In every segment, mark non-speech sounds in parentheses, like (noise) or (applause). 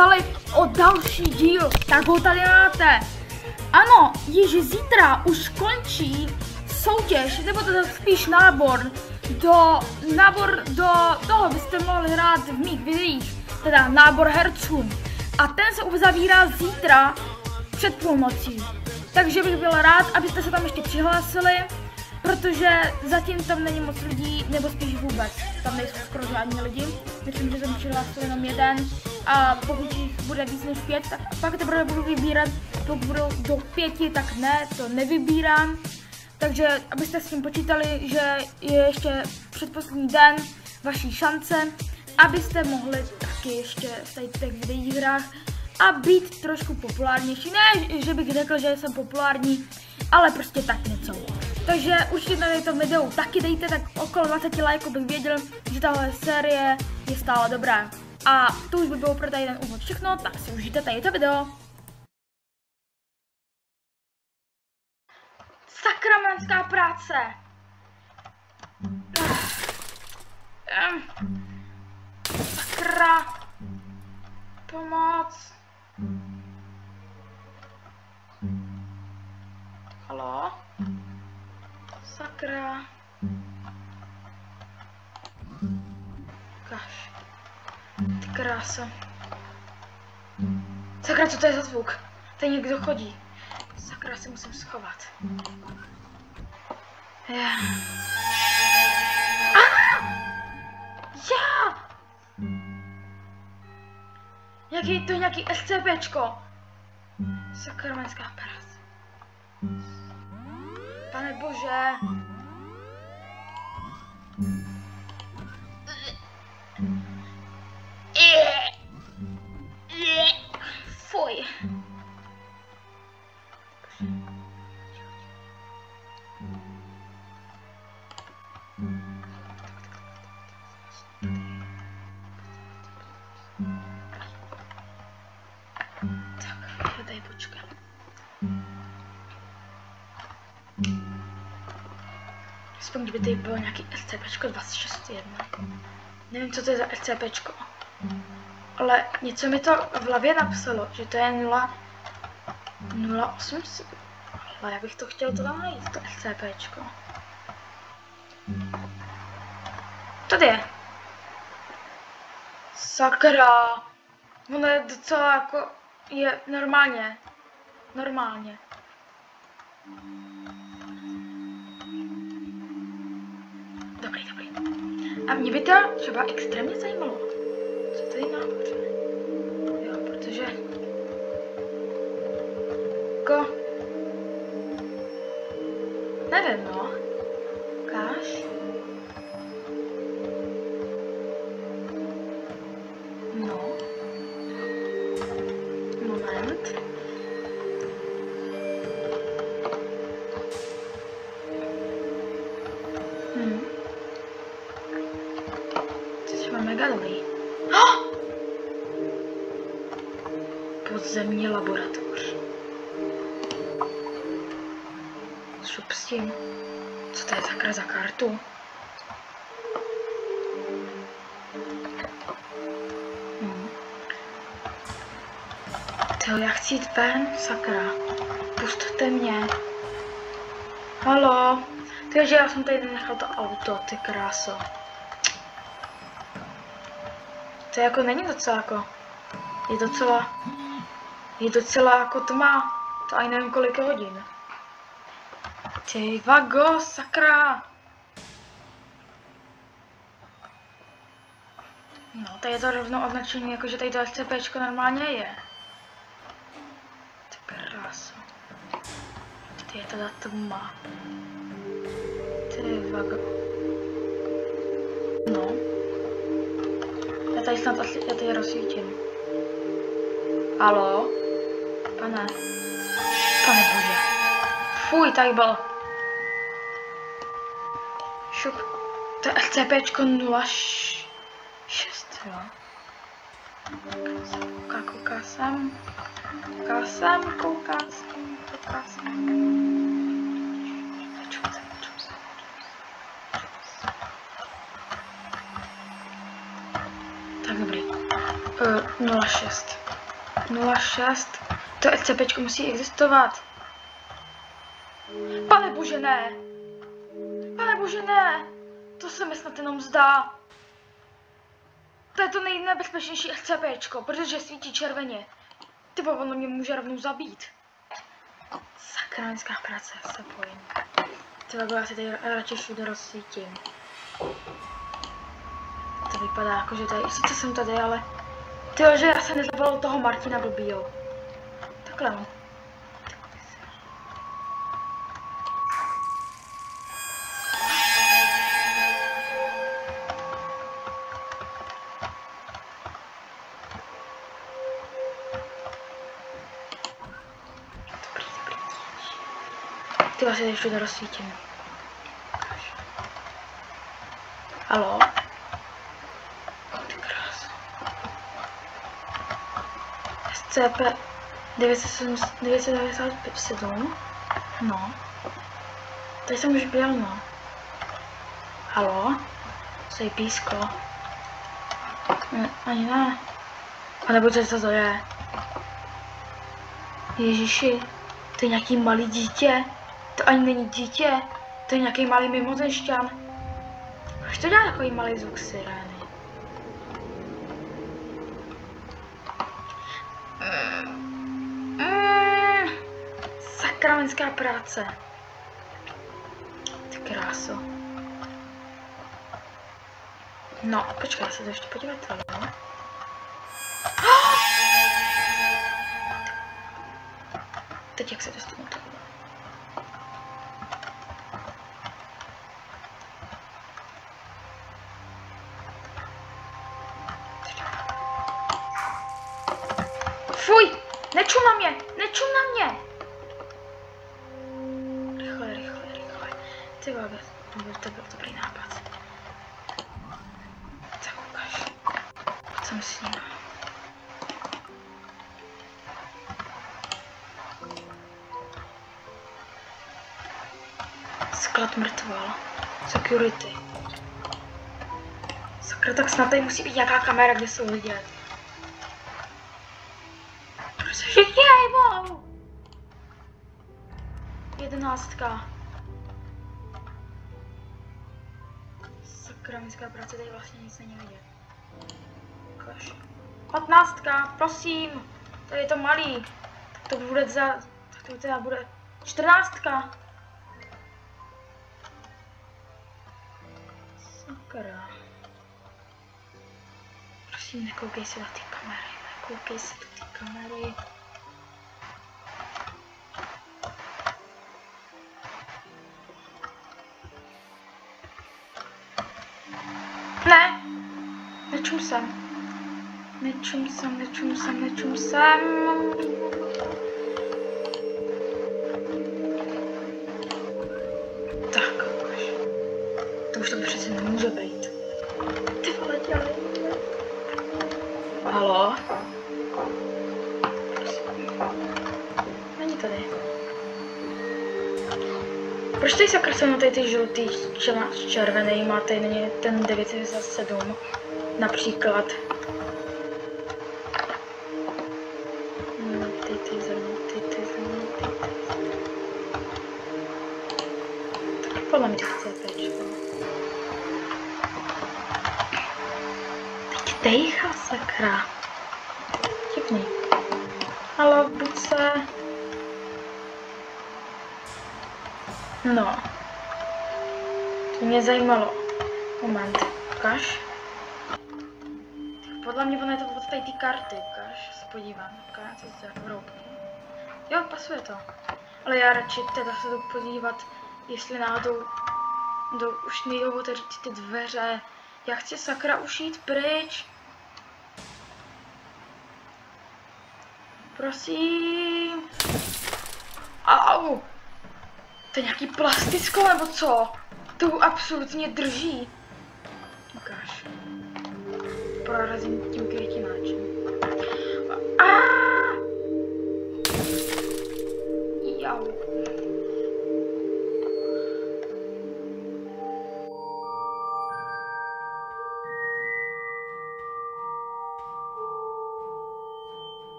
psali o další díl, tak ho tady máte. Ano, již zítra už končí soutěž, nebo to spíš nábor do, nábor do toho byste mohli hrát v mých videích, teda nábor herců. A ten se uzavírá zítra před půlnocí. Takže bych byl rád, abyste se tam ještě přihlásili, protože zatím tam není moc lidí, nebo spíš vůbec. Tam nejsou skoro žádní lidi. Myslím, že jsem přihlásil jenom jeden. A pokud jich bude víc než pět, tak pak teprve budu vybírat. Pokud budou do pěti, tak ne, to nevybírám. Takže abyste s tím počítali, že je ještě předposlední den vaší šance, abyste mohli taky ještě v těch videích hrách a být trošku populárnější. Ne, že bych řekl, že jsem populární, ale prostě tak něco. Takže určitě na to videu taky dejte, tak okolo 20 lajků bych věděl, že tahle série je stále dobrá. A to už by bylo pro tady ten úvod všechno, tak si užijte tady to video. Sakramenská práce! Sakra! Krása. Sakra, co to je za zvuk? Tady někdo chodí. Sakra, se musím schovat. Yeah. Ah! Já! Nějaký, to je nějaký SCPčko. Sakramenská práce. Pane bože. Kdyby tady bylo nějaký SCPčko 2601. Nevím, co to je za SCPčko. Ale něco mi to v hlavě napsalo, že to je 0... 0800. Ale já bych to chtěl to tam najít, to SCPčko. Tady je. Sakra. Ono je docela jako... Je normálně. Normálně. Dobrý, dobrý. A mě by to třeba extrémně zajímalo, Podzemní laboratoř. Šup s tím. Co to je takhle za kartu? Hm. Tyjo, já chci jít ven, sakra. Pustte mě. Halo. Takže já jsem tady nechal to auto, ty kráso. To jako není docela jako... Je docela... Je docela jako tma. To ani nevím kolik hodin. Ty vago, sakra. No, tady je to rovno označení, jako že tady to SCPčko normálně je. Ty kráso. Ty je teda tma. Ty vago. No. Já tady snad asi, já tady rozsvítím. Halo? Pane. Pane bože. Fuj, tady byl. Šup. To je SCPčko 06, jo. Kouká, kouká sem. Kouká sem, kouká sem, kouká sem. Tak dobrý. Uh, 06. 06. To SCP musí existovat. Pane bože, ne! Pane bože, ne! To se mi snad jenom zdá. To je to nejnebezpečnější SCPčko, protože svítí červeně. Ty ono mě může rovnou zabít. Sakranická práce, se bojím. Ty vole, já si tady radši všude rozsvítím. To vypadá jako, že tady, sice jsem tady, ale... Ty že já se nezabal toho Martina blbýho. Takhle no. Ty vlastně ještě rozsvítím. Halo? Ty krás. SCP 997? No. Tady jsem už byl, no. Halo? Co je písko? Ne, ani ne. A nebo co to je? Ježiši, to je nějaký malý dítě. To ani není dítě, to je nějaký malý mimozešťan. Proč to dělá takový malý zvuk sirény? Sakramenská práce. Ty kráso. No, počkej, já se to ještě podívat no? (gasps) Teď jak se dostanu tohle? Fuj! Nečum na mě! Nečum na mě! Ty vole, to byl, dobrý nápad. Tak ukáž. Co s ním? Sklad mrtval. Security. Sakra, tak snad tady musí být nějaká kamera, kde jsou vidět. Protože (laughs) jej, wow! Jedenáctka. Mická práce, tady vlastně nic není vidět. Ukaž. Patnáctka, prosím. Tady je to malý. Tak to bude za... Tak to teda bude... Čtrnáctka. Sakra. Prosím, nekoukej se na ty kamery. Nekoukej se do ty kamery. Nečum sem. Nečum sem, nečum sem, nečum sem. Tak. To už to přece nemůže být. Ty vole, dělej. Halo? Není tady. Proč tady sakra jsou tady ty žlutý s červený, a tady není ten 907 například. Podle mě chce péčko. Teď dejcha sakra. Buď se. No. To mě zajímalo. Moment, ukáž. Podle mě ono je to od tady ty karty, ukáž, se podívám, ukáž, co se vroubky. Jo, pasuje to. Ale já radši teda se jdu podívat, jestli náhodou do, už nejdou otevřít ty dveře. Já chci sakra už jít pryč. Prosím. Au. To je nějaký plastisko nebo co? To absolutně drží. Ukáž. prorazin kim керек иначе. Яу.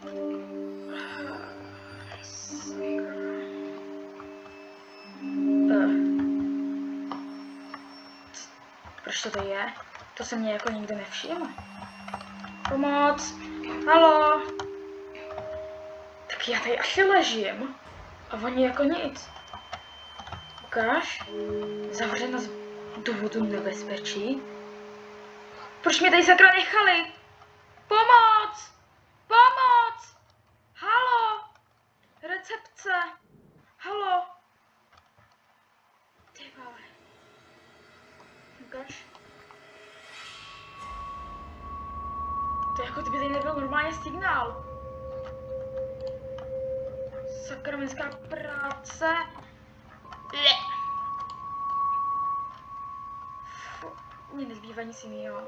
Thank you. Proč to je? To se mě jako nikdy nevšiml. Pomoc! Halo! Tak já tady asi ležím. A oni jako nic. Ukáž? Zavřeno z důvodu nebezpečí. Proč mě tady sakra nechali? Pomoc! Pomoc! Halo! Recepce! Halo! Ty vole. Ukáž? To je jako kdyby tady nebyl normálně signál. Sakramentská práce. Je. Mně nezbývá nic jiného.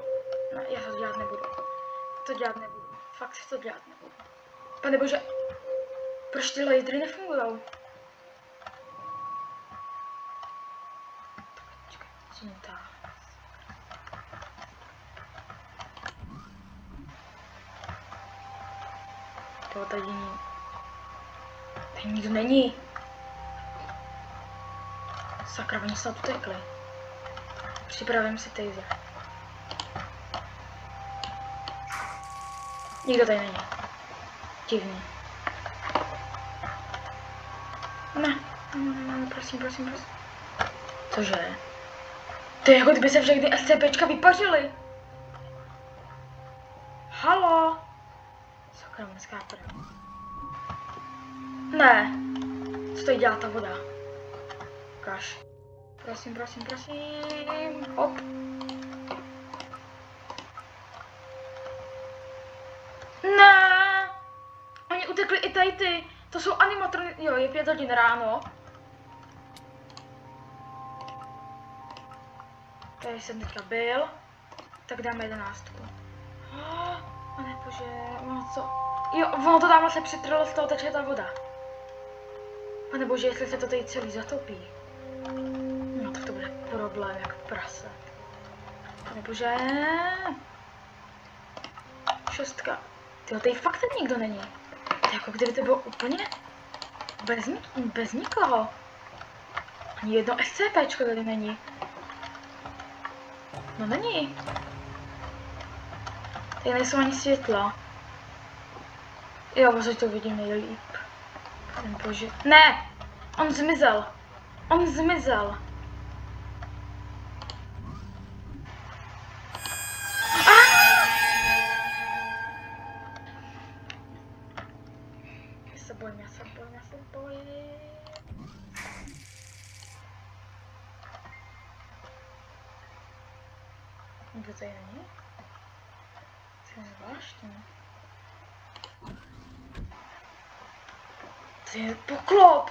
No, já to dělat nebudu. To dělat nebudu. Fakt to dělat nebudu. Pane bože, proč ty lasery nefungujou? Počkej, co mě táhne? To tady ní... Tady nikdo není. Sakra, oni snad utekli. Připravím si taser. Nikdo tady není. Divný. Ne, ne, prosím, prosím, prosím. Cože? To je jako kdyby se všechny SCPčka vypařily. Halo? Sakra, dneska prv. Ne. Co tady dělá ta voda? Ukáž. Prosím, prosím, prosím. Hop. Ne. Oni utekli i tady ty. To jsou animatrony. Jo, je pět hodin ráno. Tady jsem teďka byl. Tak dáme jedenáctku. (gasps) Oh, pane bože, ono co? Jo, ono to tam vlastně přitrlo, z toho teče ta voda. Pane bože, jestli se to tady celý zatopí. No tak to bude problém jak prase. Pane. Šestka. Tyjo, tady fakt tady nikdo není. To jako kdyby to bylo úplně bez, bez nikoho. Ani jedno SCPčko tady není. No není. Tady nejsou ani světla. Jo, protože to vidím nejlíp. Pane bože. Ne! On zmizel. On zmizel. Ah! Já se bojím, bojím, se tady není? To je zvláštní. To je poklop!